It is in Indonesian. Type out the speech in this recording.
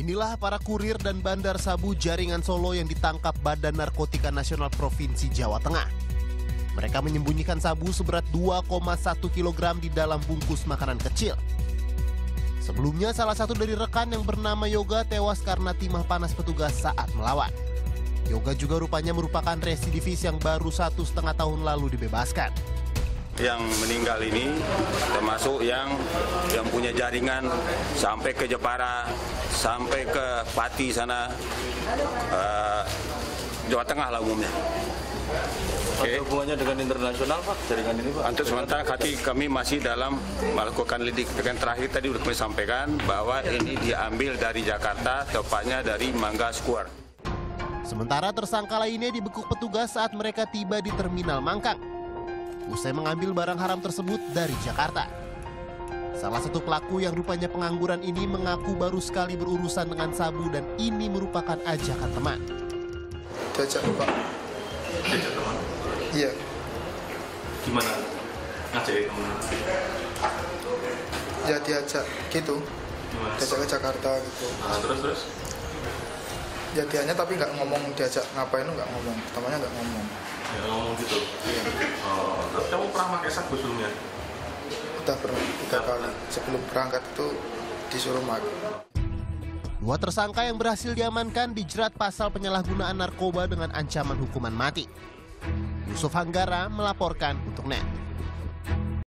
Inilah para kurir dan bandar sabu jaringan Solo yang ditangkap Badan Narkotika Nasional Provinsi Jawa Tengah. Mereka menyembunyikan sabu seberat 2,1 kg di dalam bungkus makanan kecil. Sebelumnya salah satu dari rekan yang bernama Yoga tewas karena timah panas petugas saat melawan. Yoga juga rupanya merupakan residivis yang baru satu setengah tahun lalu dibebaskan. Yang meninggal ini termasuk yang yang punya jaringan sampai ke Jepara, sampai ke Pati sana, uh, Jawa Tengah lah umumnya. Oke. Ada hubungannya dengan internasional Pak, jaringan ini Pak? Untuk sementara kami, kami masih dalam melakukan lidik. Dengan terakhir tadi sudah kami sampaikan bahwa ini diambil dari Jakarta, tepatnya dari Mangga Square. Sementara tersangka lainnya dibekuk petugas saat mereka tiba di Terminal Mangkang. Usai mengambil barang haram tersebut dari Jakarta. Salah satu pelaku yang rupanya pengangguran ini mengaku baru sekali berurusan dengan sabu dan ini merupakan ajakan teman. Diajak Pak. Diajak teman? Iya. Gimana ngajakin teman? Ya diajak gitu. Gimana? Diajak ke Jakarta gitu. Nah, terus terus? Ya dianya tapi nggak ngomong diajak ngapain lu nggak ngomong. Pertamanya nggak. Ya ngomong pernah pakai sabu sebelumnya? Udah pernah tiga kali. Sebelum berangkat itu disuruh makan. Dua tersangka yang berhasil diamankan dijerat pasal penyalahgunaan narkoba dengan ancaman hukuman mati. Yusuf Hanggara melaporkan untuk NET.